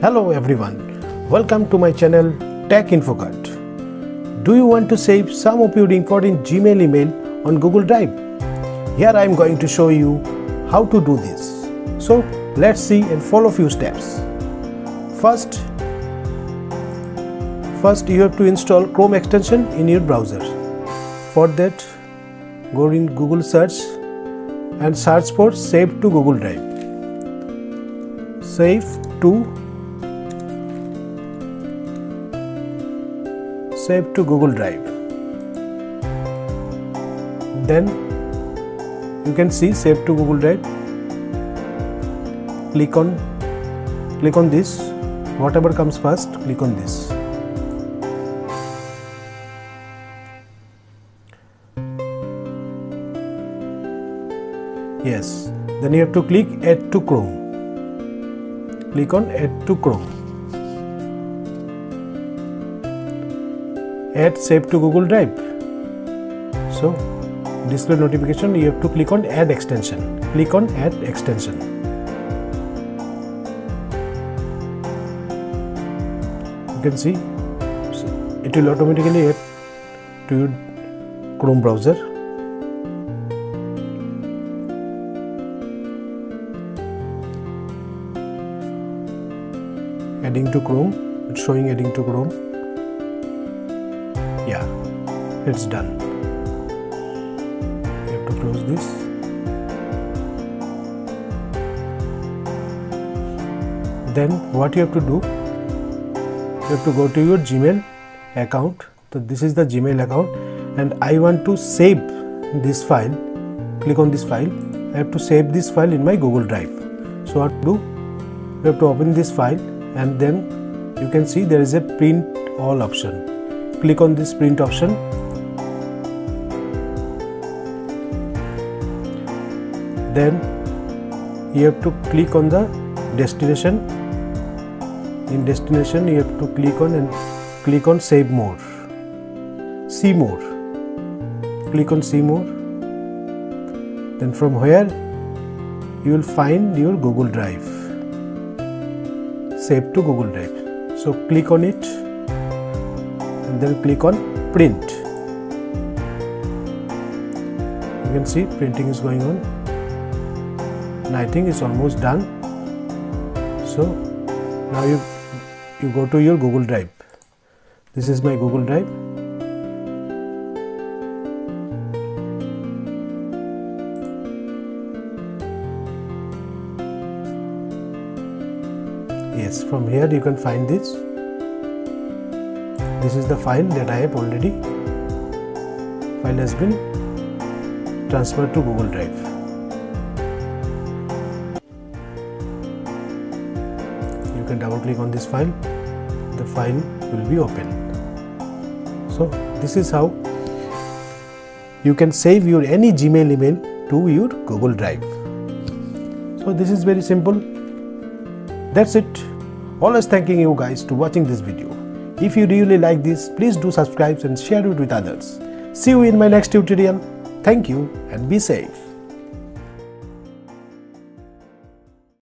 Hello everyone, welcome to my channel Tech Infokart. Do you want to save some of your important Gmail email on Google Drive? Here I am going to show you how to do this. So let's see and follow few steps. First, first you have to install Chrome extension in your browser. For that, go in Google search and search for Save to Google Drive. Save to Save to Google Drive. Then you can see Save to Google Drive. Click on click on this. Whatever comes first, click on this. yes then you have to click add to chrome click on add to chrome add save to google drive. So display notification you have to click on add extension. Click on add extension. You can see it will automatically add to your chrome browser. Adding to chrome it's showing adding to chrome it's done. You have to close this. Then what you have to do you have to go to your gmail account. So this is the gmail account and i want to save this file. Click on this file. I have to save this file in my google drive. So what to do? You have to open this file and then you can see there is a print all option. Click on this print option then you have to click on the destination. In destination you have to click on and click on save more. See more. Click on see more. Then from here you will find your google drive. Save to Google Drive. So click on it and then click on print. You can see printing is going on and I think it's almost done. So now you you go to your Google Drive. This is my Google Drive. yes from here you can find this this is the file that I have already file has been transferred to Google Drive can double click on this file the file will be open so this is how you can save your any Gmail email to your Google Drive so this is very simple that's it. Always thanking you guys to watching this video. If you really like this, please do subscribe and share it with others. See you in my next tutorial. Thank you and be safe.